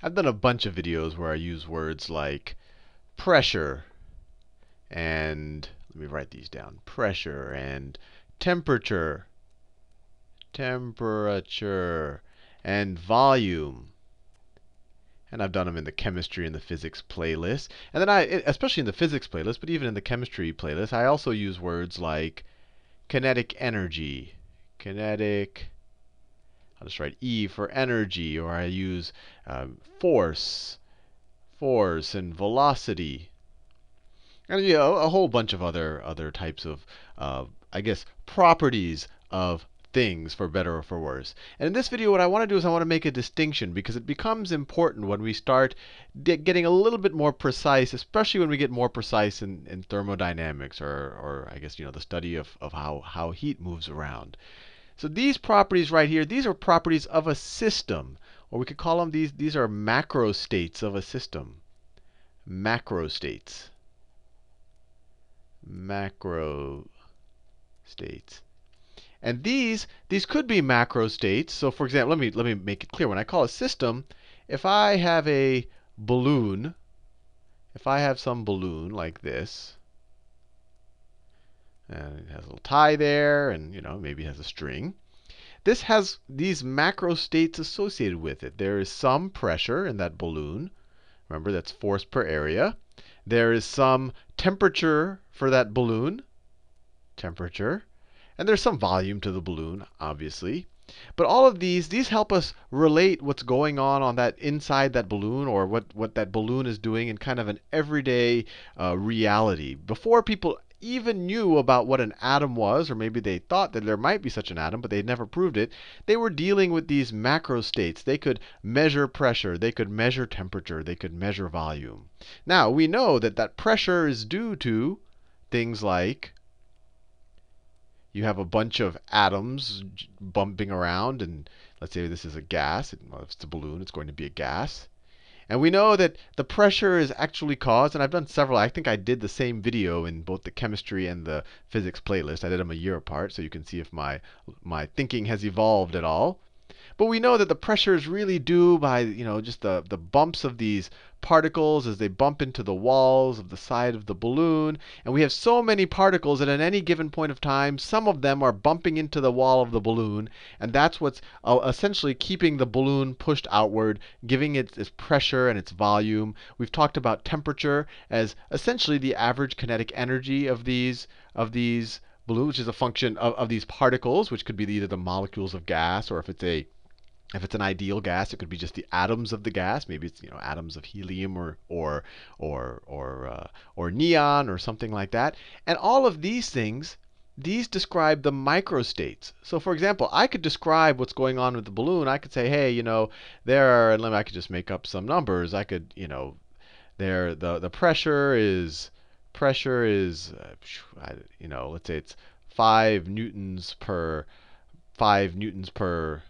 I've done a bunch of videos where I use words like pressure and let me write these down. Pressure and temperature, temperature, and volume. And I've done them in the chemistry and the physics playlist. And then I, especially in the physics playlist, but even in the chemistry playlist, I also use words like kinetic energy, kinetic I'll just write E for energy, or I use um, force, force, and velocity. And you know, a whole bunch of other other types of, uh, I guess, properties of things for better or for worse. And in this video, what I want to do is I want to make a distinction because it becomes important when we start getting a little bit more precise, especially when we get more precise in, in thermodynamics or, or I guess you know the study of, of how, how heat moves around. So these properties right here, these are properties of a system. Or we could call them these, these are macro states of a system. Macro states. Macro states. And these, these could be macro states. So for example, let me, let me make it clear. When I call a system, if I have a balloon, if I have some balloon like this, and it has a little tie there, and you know maybe it has a string. This has these macro states associated with it. There is some pressure in that balloon. Remember, that's force per area. There is some temperature for that balloon, temperature. And there's some volume to the balloon, obviously. But all of these, these help us relate what's going on on that inside that balloon or what, what that balloon is doing in kind of an everyday uh, reality. Before people even knew about what an atom was, or maybe they thought that there might be such an atom, but they never proved it, they were dealing with these macro states. They could measure pressure, they could measure temperature, they could measure volume. Now, we know that that pressure is due to things like you have a bunch of atoms bumping around, and let's say this is a gas. It's a balloon, it's going to be a gas. And we know that the pressure is actually caused, and I've done several. I think I did the same video in both the chemistry and the physics playlist. I did them a year apart, so you can see if my, my thinking has evolved at all. But we know that the pressure is really due by you know just the, the bumps of these particles as they bump into the walls of the side of the balloon. And we have so many particles that at any given point of time, some of them are bumping into the wall of the balloon. And that's what's uh, essentially keeping the balloon pushed outward, giving it its pressure and its volume. We've talked about temperature as essentially the average kinetic energy of these of these balloons, which is a function of, of these particles, which could be either the molecules of gas or if it's a if it's an ideal gas, it could be just the atoms of the gas. Maybe it's you know atoms of helium or or or or uh, or neon or something like that. And all of these things, these describe the microstates. So for example, I could describe what's going on with the balloon. I could say, hey, you know, there are, and I could just make up some numbers. I could, you know, there the the pressure is pressure is, uh, you know, let's say it's five newtons per five newtons per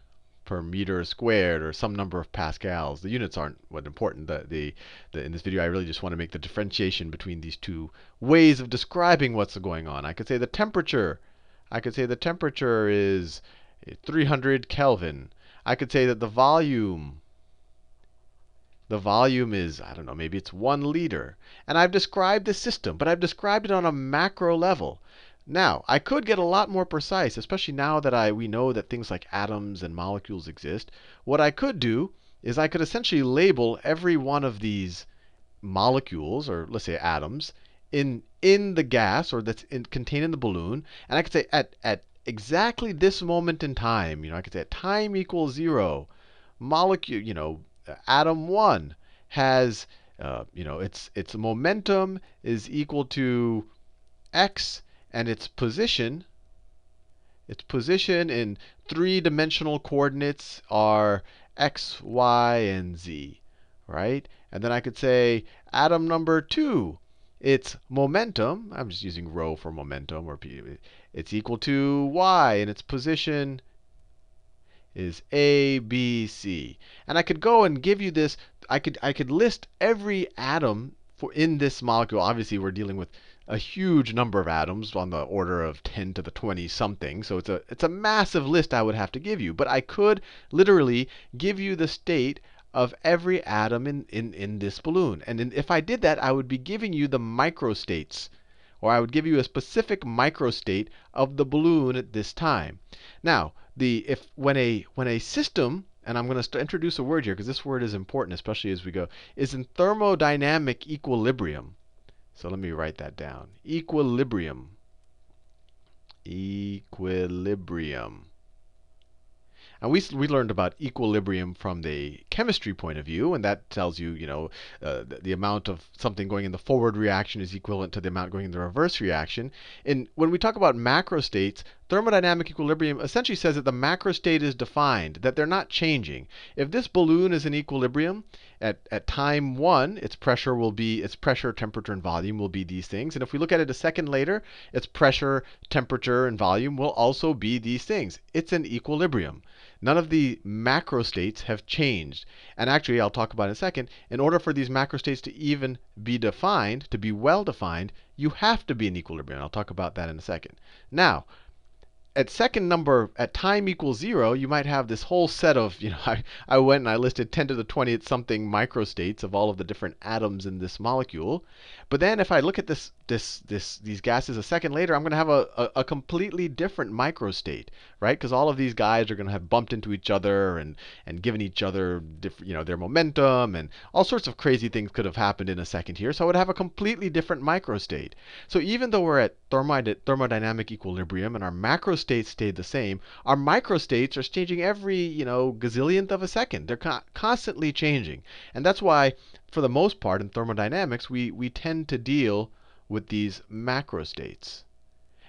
per meter squared or some number of pascals. The units aren't what important. The, the, the, in this video, I really just want to make the differentiation between these two ways of describing what's going on. I could say the temperature. I could say the temperature is eh, 300 Kelvin. I could say that the volume the volume is, I don't know, maybe it's 1 liter. And I've described the system, but I've described it on a macro level. Now, I could get a lot more precise, especially now that I, we know that things like atoms and molecules exist. What I could do is I could essentially label every one of these molecules, or let's say atoms, in, in the gas, or that's in, contained in the balloon. And I could say at, at exactly this moment in time, you know, I could say at time equals 0, molecule, you know, atom 1 has, uh, you know, its, its momentum is equal to x and its position, its position in three-dimensional coordinates are x, y, and z, right? And then I could say atom number 2, its momentum, I'm just using rho for momentum, or it's equal to y, and its position is A, B, C. And I could go and give you this. I could I could list every atom for in this molecule. Obviously, we're dealing with a huge number of atoms on the order of 10 to the 20 something. So it's a, it's a massive list I would have to give you. But I could literally give you the state of every atom in, in, in this balloon. And in, if I did that, I would be giving you the microstates. Or I would give you a specific microstate of the balloon at this time. Now, the, if, when, a, when a system, and I'm going to introduce a word here because this word is important, especially as we go, is in thermodynamic equilibrium. So let me write that down. Equilibrium. Equilibrium. And we, we learned about equilibrium from the chemistry point of view, and that tells you, you know, uh, the, the, amount of something going in the forward reaction is equivalent to the amount going in the reverse reaction. And when we talk about macrostates, thermodynamic equilibrium essentially says that the macrostate is defined, that they're not changing. If this balloon is in equilibrium, at, at time 1, its pressure will be, its pressure, temperature, and volume will be these things. And if we look at it a second later, its pressure, temperature, and volume will also be these things. It's in equilibrium. None of the macrostates have changed. And actually, I'll talk about in a second, in order for these macrostates to even be defined, to be well defined, you have to be in equilibrium. I'll talk about that in a second. Now, at second number, at time equals 0, you might have this whole set of, you know, I, I went and I listed 10 to the 20th something microstates of all of the different atoms in this molecule. But then if I look at this, this, this, these gases a second later, I'm going to have a, a, a completely different microstate, right? Because all of these guys are going to have bumped into each other and, and given each other, you know, their momentum, and all sorts of crazy things could have happened in a second here. So I would have a completely different microstate. So even though we're at thermodynamic equilibrium and our macrostates stayed the same, our microstates are changing every, you know, gazillionth of a second. They're co constantly changing. And that's why for the most part, in thermodynamics, we, we tend to deal with these macrostates.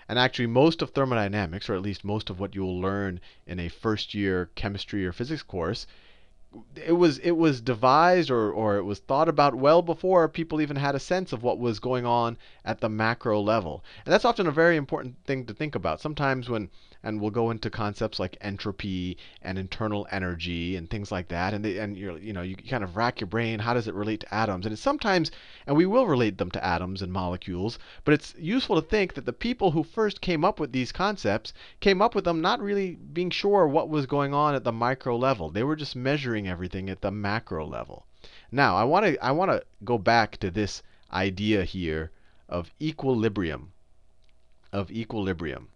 And actually, most of thermodynamics, or at least most of what you'll learn in a first year chemistry or physics course, it was it was devised or, or it was thought about well before people even had a sense of what was going on at the macro level. And that's often a very important thing to think about. Sometimes when and we'll go into concepts like entropy and internal energy and things like that. And, they, and you're, you know, you kind of rack your brain, how does it relate to atoms? And it's sometimes, and we will relate them to atoms and molecules, but it's useful to think that the people who first came up with these concepts came up with them not really being sure what was going on at the micro level. They were just measuring everything at the macro level. Now, I want to I want to go back to this idea here of equilibrium. Of equilibrium.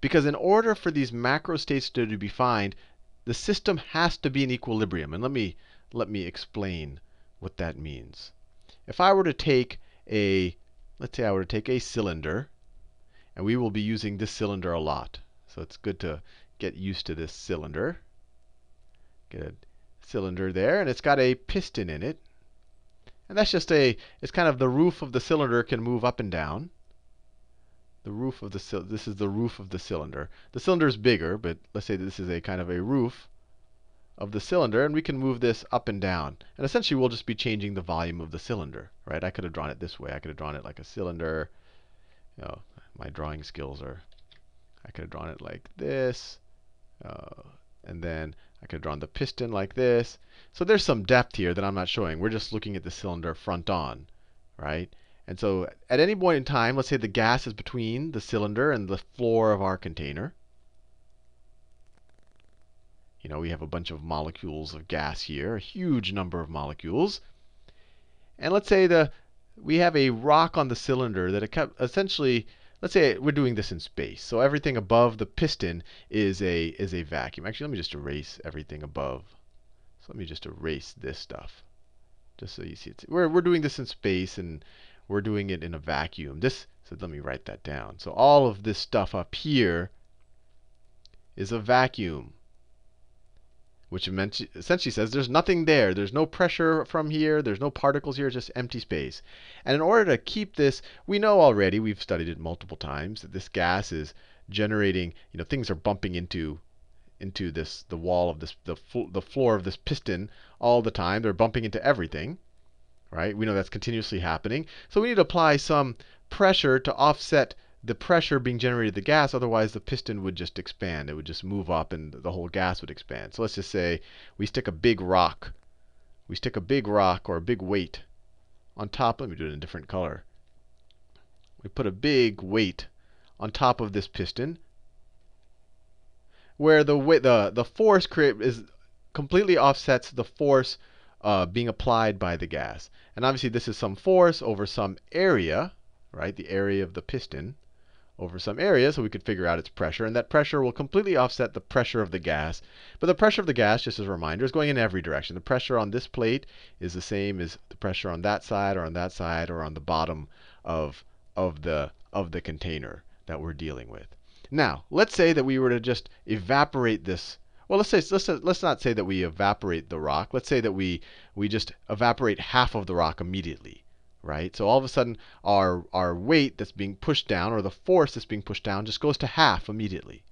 Because in order for these macro states to be defined, the system has to be in equilibrium. And let me, let me explain what that means. If I were to take a, let's say I were to take a cylinder, and we will be using this cylinder a lot. So it's good to get used to this cylinder. Get a cylinder there, and it's got a piston in it. And that's just a, it's kind of the roof of the cylinder can move up and down the roof of the this is the roof of the cylinder. The cylinder is bigger, but let's say this is a kind of a roof of the cylinder, and we can move this up and down. And essentially, we'll just be changing the volume of the cylinder, right? I could have drawn it this way. I could have drawn it like a cylinder. You know, my drawing skills are. I could have drawn it like this, uh, and then I could have drawn the piston like this. So there's some depth here that I'm not showing. We're just looking at the cylinder front on, right? And so at any point in time, let's say the gas is between the cylinder and the floor of our container. You know, we have a bunch of molecules of gas here, a huge number of molecules. And let's say the we have a rock on the cylinder that essentially let's say we're doing this in space. So everything above the piston is a is a vacuum. Actually, let me just erase everything above. So let me just erase this stuff. Just so you see it. We're we're doing this in space and we're doing it in a vacuum. This, so let me write that down. So all of this stuff up here is a vacuum, which essentially says there's nothing there. There's no pressure from here. There's no particles here. just empty space. And in order to keep this, we know already, we've studied it multiple times, that this gas is generating, you know, things are bumping into into this the wall of this the, the floor of this piston all the time. They're bumping into everything right? We know that's continuously happening. So we need to apply some pressure to offset the pressure being generated the gas. Otherwise, the piston would just expand. It would just move up and the whole gas would expand. So let's just say we stick a big rock. We stick a big rock or a big weight on top. Let me do it in a different color. We put a big weight on top of this piston where the, the, the force create is completely offsets the force uh, being applied by the gas. And obviously this is some force over some area, right? The area of the piston over some area, so we could figure out its pressure. And that pressure will completely offset the pressure of the gas. But the pressure of the gas, just as a reminder, is going in every direction. The pressure on this plate is the same as the pressure on that side, or on that side, or on the bottom of, of, the, of the container that we're dealing with. Now, let's say that we were to just evaporate this. Well, let's say let's let's not say that we evaporate the rock. Let's say that we we just evaporate half of the rock immediately right? So all of a sudden, our, our weight that's being pushed down, or the force that's being pushed down, just goes to half immediately.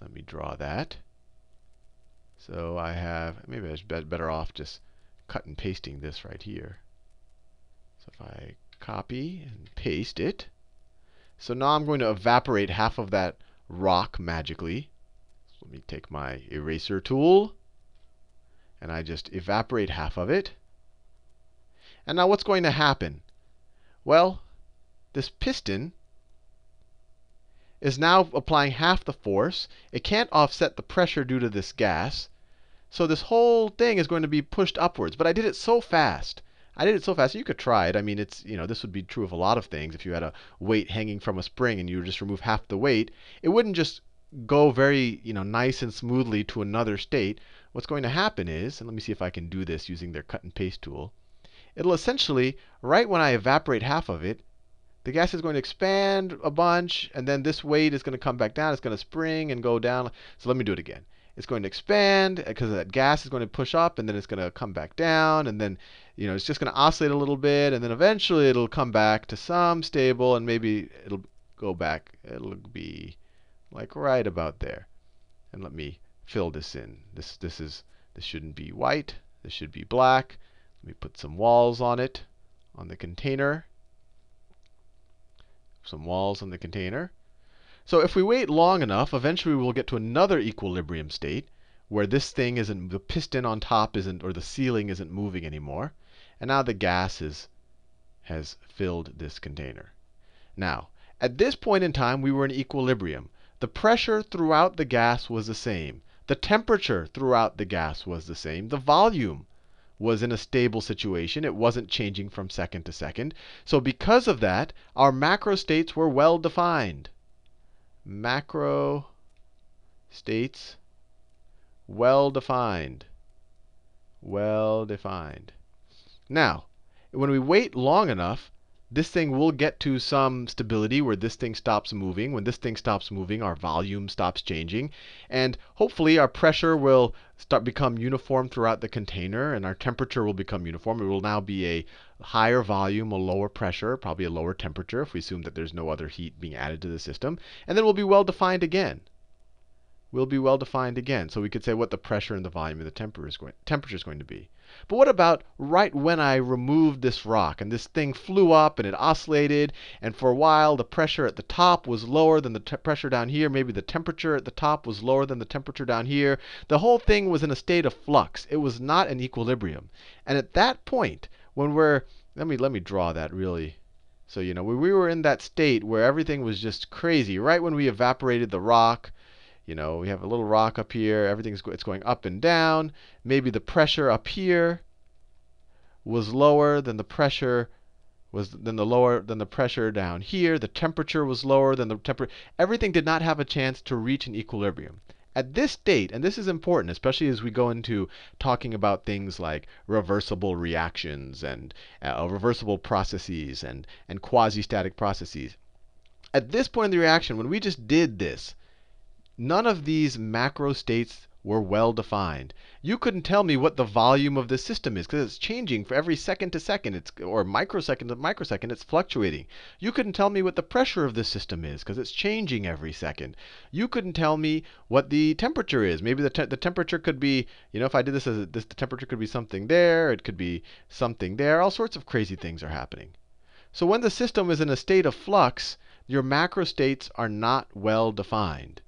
Let me draw that. So I have, maybe I was better off just cut and pasting this right here. So if I copy and paste it. So now I'm going to evaporate half of that rock magically. So let me take my eraser tool. And I just evaporate half of it. And now what's going to happen? Well, this piston is now applying half the force. It can't offset the pressure due to this gas. So this whole thing is going to be pushed upwards. But I did it so fast. I did it so fast. You could try it. I mean, it's you know this would be true of a lot of things. If you had a weight hanging from a spring and you just remove half the weight, it wouldn't just go very you know nice and smoothly to another state. What's going to happen is, and let me see if I can do this using their cut and paste tool it'll essentially, right when I evaporate half of it, the gas is going to expand a bunch, and then this weight is going to come back down. It's going to spring and go down. So let me do it again. It's going to expand uh, because that gas is going to push up, and then it's going to come back down, and then you know it's just going to oscillate a little bit, and then eventually it'll come back to some stable, and maybe it'll go back. It'll be like right about there. And let me fill this in. This this is this shouldn't be white. This should be black. Let me put some walls on it, on the container. Some walls on the container. So if we wait long enough, eventually we'll get to another equilibrium state where this thing isn't, the piston on top isn't, or the ceiling isn't moving anymore. And now the gas is, has filled this container. Now, at this point in time, we were in equilibrium. The pressure throughout the gas was the same. The temperature throughout the gas was the same. The volume was in a stable situation. It wasn't changing from second to second. So because of that, our macro states were well defined. Macro states well defined. Well defined. Now, when we wait long enough, this thing will get to some stability where this thing stops moving. When this thing stops moving, our volume stops changing. And hopefully our pressure will start become uniform throughout the container and our temperature will become uniform. It will now be a higher volume, a lower pressure, probably a lower temperature if we assume that there's no other heat being added to the system. And then we'll be well defined again We'll be well defined again. So we could say what the pressure and the volume and the temperature is going, temperature is going to be. But what about right when I removed this rock and this thing flew up and it oscillated and for a while the pressure at the top was lower than the pressure down here. Maybe the temperature at the top was lower than the temperature down here. The whole thing was in a state of flux. It was not in equilibrium. And at that point, when we're, let me, let me draw that really. So, you know, we, we were in that state where everything was just crazy. Right when we evaporated the rock, you know, we have a little rock up here. Everything's it's going up and down. Maybe the pressure up here was lower than the pressure was than the lower than the pressure down here. The temperature was lower than the temperature. Everything did not have a chance to reach an equilibrium. At this state, and this is important, especially as we go into talking about things like reversible reactions and uh, reversible processes and, and quasi-static processes. At this point in the reaction, when we just did this, none of these macro states were well defined. You couldn't tell me what the volume of the system is because it's changing for every second to second, it's, or microsecond to microsecond, it's fluctuating. You couldn't tell me what the pressure of the system is because it's changing every second. You couldn't tell me what the temperature is. Maybe the, te the temperature could be, you know, if I did this as a, this, the temperature could be something there, it could be something there. All sorts of crazy things are happening. So when the system is in a state of flux, your macro states are not well defined.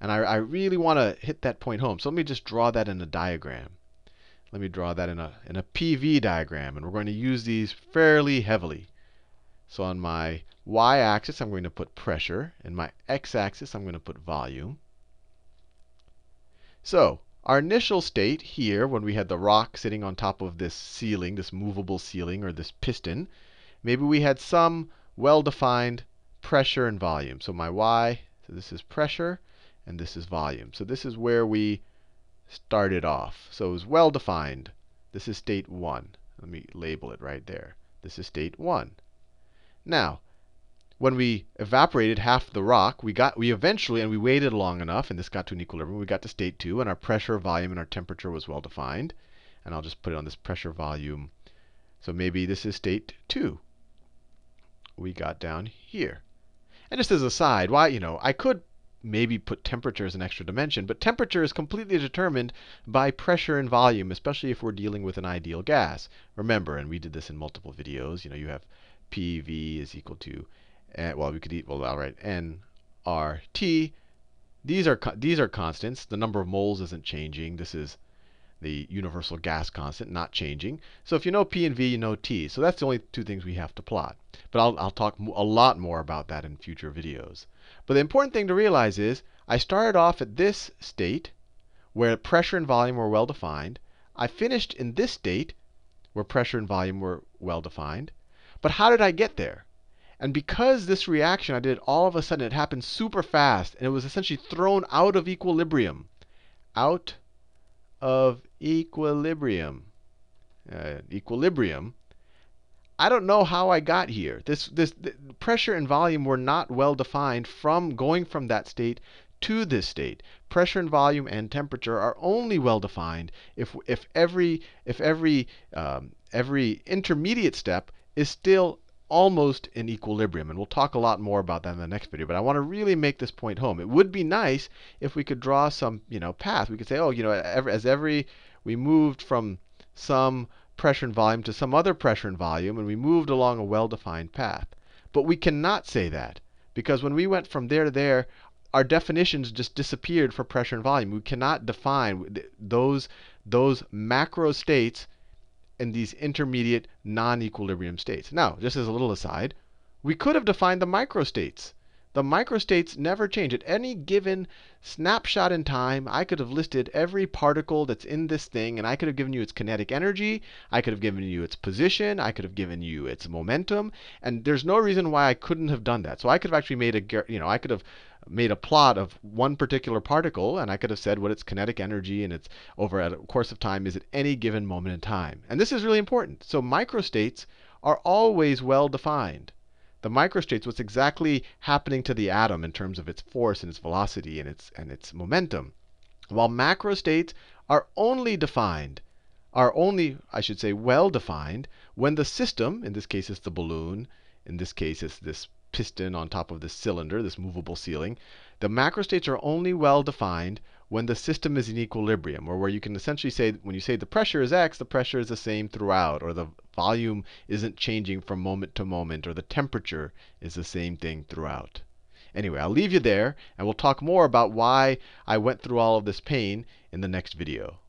And I, I really want to hit that point home. So let me just draw that in a diagram. Let me draw that in a, in a PV diagram. And we're going to use these fairly heavily. So on my y-axis, I'm going to put pressure. And my x-axis, I'm going to put volume. So our initial state here, when we had the rock sitting on top of this ceiling, this movable ceiling or this piston, maybe we had some well-defined pressure and volume. So my y, so this is pressure, and this is volume. So this is where we started off. So it was well defined. This is state 1. Let me label it right there. This is state 1. Now, when we evaporated half the rock, we got we eventually, and we waited long enough, and this got to an equilibrium, we got to state 2, and our pressure, volume, and our temperature was well defined. And I'll just put it on this pressure volume. So maybe this is state 2. We got down here. And just as a side, why, you know, I could maybe put temperature as an extra dimension, but temperature is completely determined by pressure and volume, especially if we're dealing with an ideal gas. Remember, and we did this in multiple videos, you know, you have PV is equal to, well, we could eat, well, all right, nRT. These are, these are constants. The number of moles isn't changing. This is the universal gas constant, not changing. So if you know P and V, you know T. So that's the only two things we have to plot. But I'll, I'll talk a lot more about that in future videos. But the important thing to realize is I started off at this state where pressure and volume were well defined. I finished in this state where pressure and volume were well defined. But how did I get there? And because this reaction I did all of a sudden, it happened super fast, and it was essentially thrown out of equilibrium. Out of equilibrium. Uh, equilibrium. I don't know how I got here. This, this pressure and volume were not well defined from going from that state to this state. Pressure and volume and temperature are only well defined if, if every, if every, um, every intermediate step is still almost in equilibrium. And we'll talk a lot more about that in the next video. But I want to really make this point home. It would be nice if we could draw some you know, path. We could say, oh, you know, as every we moved from some pressure and volume to some other pressure and volume, and we moved along a well-defined path. But we cannot say that, because when we went from there to there, our definitions just disappeared for pressure and volume. We cannot define those, those macro states and these intermediate non-equilibrium states. Now, just as a little aside, we could have defined the microstates. The microstates never change. At any given snapshot in time, I could have listed every particle that's in this thing, and I could have given you its kinetic energy, I could have given you its position, I could have given you its momentum, and there's no reason why I couldn't have done that. So I could have actually made a, you know, I could have made a plot of one particular particle, and I could have said what its kinetic energy and its over a course of time is at any given moment in time. And this is really important. So microstates are always well defined. The microstates, what's exactly happening to the atom in terms of its force and its velocity and its, and its momentum. While macrostates are only defined, are only, I should say, well defined when the system, in this case it's the balloon, in this case it's this piston on top of this cylinder, this movable ceiling. The macrostates are only well defined when the system is in equilibrium, or where you can essentially say, when you say the pressure is x, the pressure is the same throughout, or the volume isn't changing from moment to moment, or the temperature is the same thing throughout. Anyway, I'll leave you there, and we'll talk more about why I went through all of this pain in the next video.